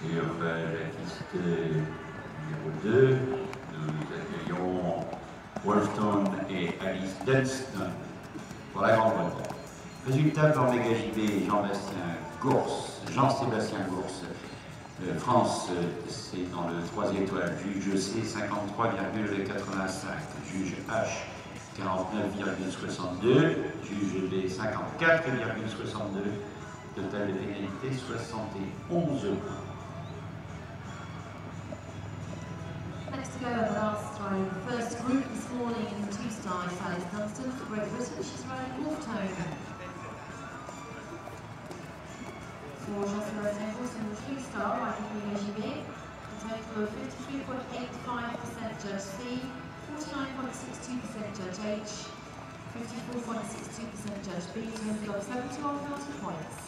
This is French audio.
Sur euh, la euh, numéro 2, nous accueillons Wolfton et Alice Dunston pour la Grande-Bretagne. Résultat pour Mégagibé Jean-Bastien Gours, Jean-Sébastien Gours. Euh, France, euh, c'est dans le 3 étoiles. Juge C, 53,85. Juge H, 49,62. Juge B, 54,62. Total de pénalité, 71 points. Alice Dunstan for Great Britain. She's running off tone. For Jean-Sébastien in the three-star, I think we a total of 53.85% Judge C, 49.62% Judge H, 54.62% Judge B, total of 71,000 points.